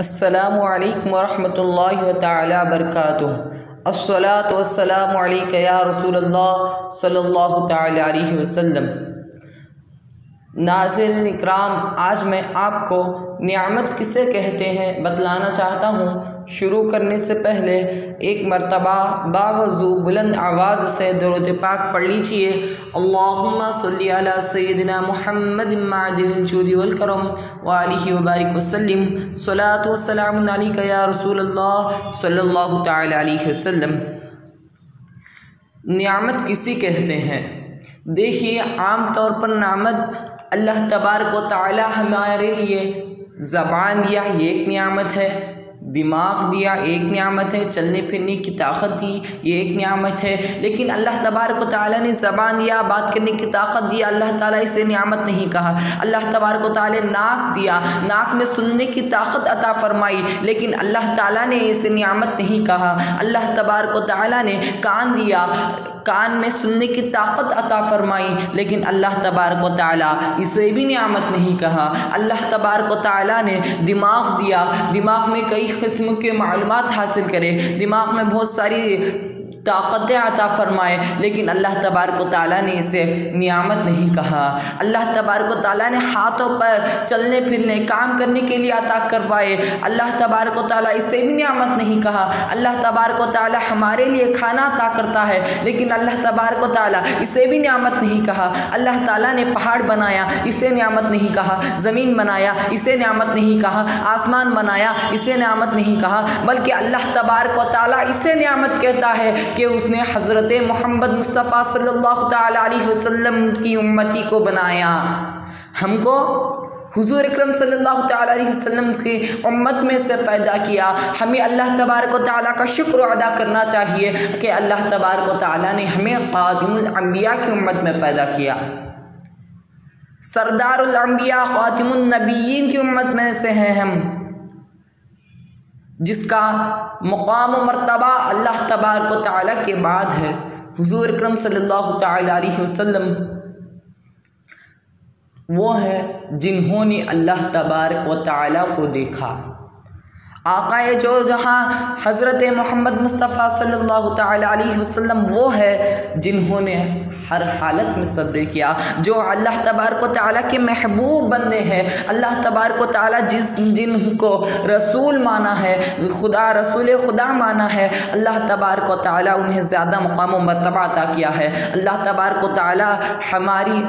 السلام علیکم ورحمۃ اللہ تعالی وبرکاتہ۔ الصلاۃ والسلام علیک یا رسول اللہ صلی اللہ تعالی علیہ وسلم۔ ناظرین اکرام، آج میں آپ کو نعمت کسے کہتے ہیں بتلانا چاہتا ہوں۔ شروع کرنے سے پہلے ایک مرتبہ باوضو بلند آواز سے درود پاک پڑھ لیجیے۔ اللہم صلی علی سیدنا محمد معدل الجود والکرم وآلہ وبارک وسلم۔ صلاة والسلام علیک یا رسول اللہ صلی اللہ تعالی علیہ وسلم۔ نعمت کسی کہتے ہیں؟ دیکھیے، عام طور پر نعمت اللہ تبارک و تعالی ہمارے لیے زبان دیا یہ ایک نعمت ہے۔ دماغ دیا، ایک نعمت ہے، چلنے پھرنے کی طاقت دی، یہ ایک نعمت ہے۔ لیکن اللہ تبارک و تعالیٰ نے زبان دیا بات کرنے کی طاقت دیا اللہ تعالیٰ اسے نعمت نہیں کہا۔ اللہ تبارک و تعالیٰ ناک دیا، ناک میں سننے کی طاقت عطا فرمائی، لیکن اللہ تعالیٰ نے اسے نعمت نہیں کہا۔ اللہ تبارک و تعالیٰ نے کان دیا، کان میں سننے کی طاقت عطا فرمائی، لیکن اللہ تبارک و تعالیٰ اسے بھی نعمت نہیں کہا۔ اللہ تبارک و تعالیٰ نے دماغ دیا، دماغ میں کئی قسم کے معلومات حاصل کرے۔ دماغ میں بہت ساری طاقت عطا فرمائے، لیکن اللہ تبارک و تعالیٰ نے اسے نعمت نہیں کہا۔ اللہ تبارک و تعالیٰ نے ہاتھوں پر چلنے، پھرنے، کام کرنے کے لیے عطا کروائے۔ اللہ تبارک و تعالیٰ اسے بھی نعمت نہیں کہا۔ اللہ تبارک و تعالیٰ ہمارے لیے کھانا عطا کرتا ہے، لیکن اللہ تبارک و تعالیٰ اسے بھی نعمت نہیں کہا۔ اللہ تعالیٰ نے پہاڑ بنایا، اسے نعمت نہیں کہا۔ زمین بنایا، اسے نعمت نہیں کہا۔ آسمان بنایا، اسے نعمت نہیں کہا۔ بلکہ اللہ تبارک و تعالیٰ اسے نعمت کہتا ہے۔ کہ اس نے حضرت محمد مصطفیٰ صلی اللہ تعالی علیہ وسلم کی امتی کو بنایا۔ ہم کو حضور اکرم صلی اللہ تعالی علیہ وسلم کی امت میں سے پیدا کیا۔ ہمیں اللہ تبارک و تعالیٰ کا شکر ادا کرنا چاہیے کہ اللہ تبارک و تعالیٰ نے ہمیں قادم الانبیاء کی امت میں پیدا کیا۔ سردار الانبیاء، خاتم النبیین کی امت میں سے ہیں ہم۔ جس کا مقام و مرتبہ اللہ تبارک و تعالیٰ کے بعد ہے۔ حضور اکرم صلی اللہ تعالیٰ علیہ وسلم وہ ہے جنہوں نے اللہ تبارک و تعالیٰ کو دیکھا۔ آقا جو جہاں حضرت محمد مصطفیٰ صلی اللہ تعالی علیہ وسلم وہ ہے جنہوں نے ہر حالت میں صبر کیا، جو اللہ تبارک و تعالیٰ کے محبوب بندے ہیں۔ اللہ تبارک و تعالیٰ جس جن کو رسول مانا ہے، خدا رسول خدا مانا ہے، اللہ تبارک و تعالیٰ انہیں زیادہ مقام و مرتبہ عطا کیا ہے۔ اللہ تبارک و تعالیٰ ہماری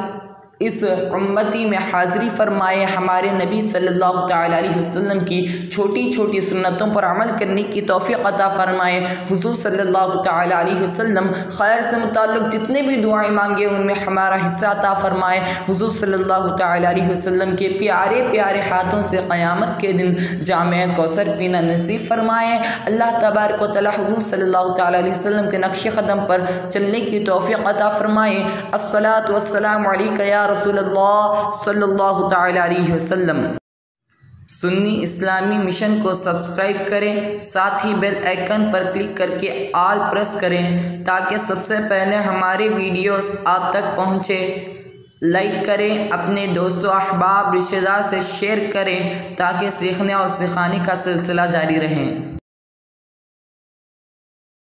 اس امتی میں حاضری فرمائے ہمارے نبی صلی اللہ تعالی علیہ وسلم کی چھوٹی چھوٹی سنتوں پر عمل کرنے کی توفیق عطا فرمائے۔ حضور صلی اللہ تعالی علیہ وسلم خیر سے متعلق جتنے بھی دعائیں مانگے ان میں ہمارا حصہ عطا فرمائے۔ حضور صلی اللہ تعالی علیہ وسلم کے پیارے پیارے ہاتھوں سے قیامت کے دن جامع کوثر پینا نصیب فرمائے۔ اللہ تبارک و تعالی حضور صلی اللہ تعالی علیہ وسلم کے نقش قدم پر چلنے کی توفیق عطا فرمائے۔ الصلاۃ والسلام علیکہ یا رسول اللہ صلی اللہ تعالی علیہ وسلم۔ سنی اسلامی مشن کو سبسکرائب کریں، ساتھ ہی بیل آئیکن پر کلک کر کے آل پریس کریں تاکہ سب سے پہلے ہمارے ویڈیوز آپ تک پہنچے۔ لائک کریں، اپنے دوست و احباب رشتہ دار سے شیئر کریں تاکہ سیکھنے اور سکھانے کا سلسلہ جاری رہیں۔